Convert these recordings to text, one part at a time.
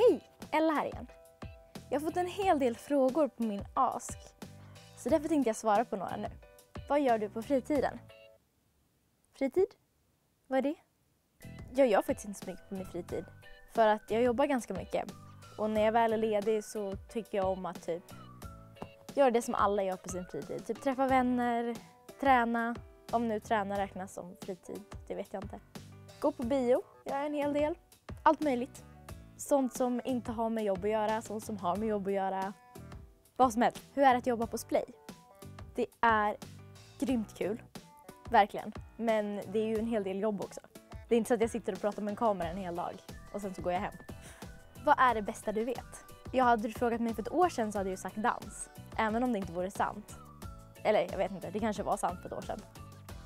Hej! Ella här igen. Jag har fått en hel del frågor på min Ask. Så därför tänkte jag svara på några nu. Vad gör du på fritiden? Fritid? Vad är det? Jag gör faktiskt inte så mycket på min fritid. För att jag jobbar ganska mycket. Och när jag väl är ledig så tycker jag om att typ göra det som alla gör på sin fritid. Typ träffa vänner, träna. Om nu träna räknas som fritid, det vet jag inte. Gå på bio, gör jag en hel del. Allt möjligt. Sånt som inte har med jobb att göra, sånt som har med jobb att göra. Vad som helst. Hur är det att jobba på Splay? Det är grymt kul. Verkligen. Men det är ju en hel del jobb också. Det är inte så att jag sitter och pratar med en kamera en hel dag och sen så går jag hem. Vad är det bästa du vet? Jag hade du frågat mig för ett år sedan så hade jag sagt dans. Även om det inte vore sant. Eller jag vet inte, det kanske var sant för ett år sedan.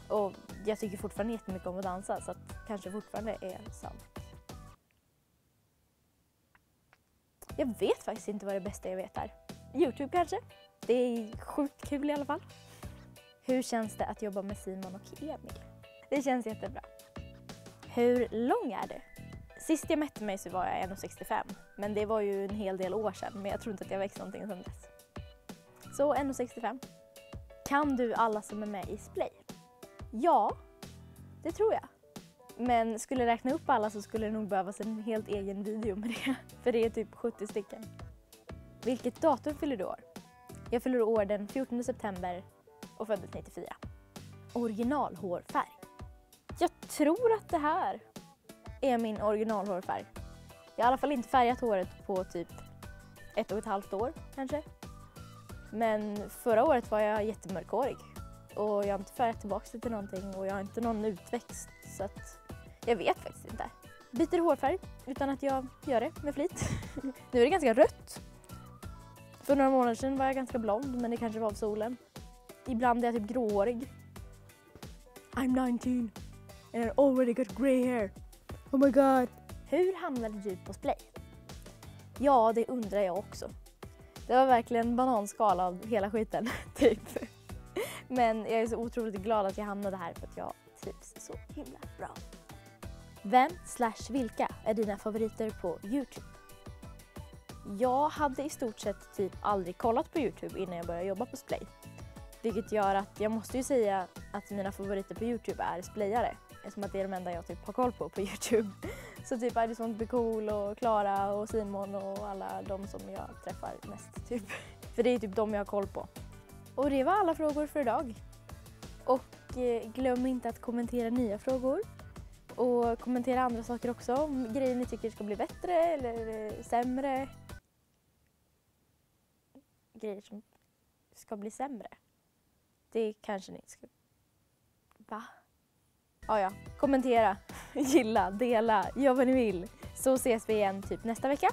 Och jag tycker fortfarande jättemycket om att dansa så att kanske fortfarande är sant. Jag vet faktiskt inte vad det bästa jag vet är. Youtube kanske? Det är sjukt kul i alla fall. Hur känns det att jobba med Simon och Emil? Det känns jättebra. Hur lång är du? Sist jag mätte mig så var jag 1,65 men det var ju en hel del år sedan men jag tror inte att jag växt någonting sedan dess. Så 1,65. Kan du alla som är med i Splay? Ja, det tror jag. Men skulle jag räkna upp alla så skulle det nog behövas en helt egen video med det. För det är typ 70 stycken. Vilket datum fyller du år? Jag fyller år den 14 september och föddes 94. Originalhårfärg. Jag tror att det här är min originalhårfärg. Jag har i alla fall inte färgat håret på typ ett och ett halvt år kanske. Men förra året var jag jättemörkhårig och jag har inte färgat tillbaka det till någonting och jag har inte någon utväxt så att jag vet faktiskt inte. Byter hårfärg utan att jag gör det med flit. nu är det ganska rött. För några månader sedan var jag ganska blond men det kanske var av solen. Ibland är jag typ gråhårig. I'm 19 and I already got grey hair. Oh my god. Hur hamnade du på Splay? Ja, det undrar jag också. Det var verkligen bananskal av hela skiten, typ. Men jag är så otroligt glad att jag hamnade här för att jag trivs så himla bra. Vem slash vilka är dina favoriter på Youtube? Jag hade i stort sett typ aldrig kollat på Youtube innan jag började jobba på Splay. Vilket gör att jag måste ju säga att mina favoriter på Youtube är splayare. Eftersom att det är de enda jag typ har koll på på Youtube. Så typ Addison Cool och Klara och Simon och alla de som jag träffar mest typ. För det är typ de jag har koll på. Och det var alla frågor för idag. Och eh, glöm inte att kommentera nya frågor. Och kommentera andra saker också, om grejer ni tycker ska bli bättre eller eh, sämre. Grejer som ska bli sämre. Det kanske ni inte ska... Va? Ah, ja. Kommentera, gilla, dela, gör vad ni vill. Så ses vi igen typ nästa vecka.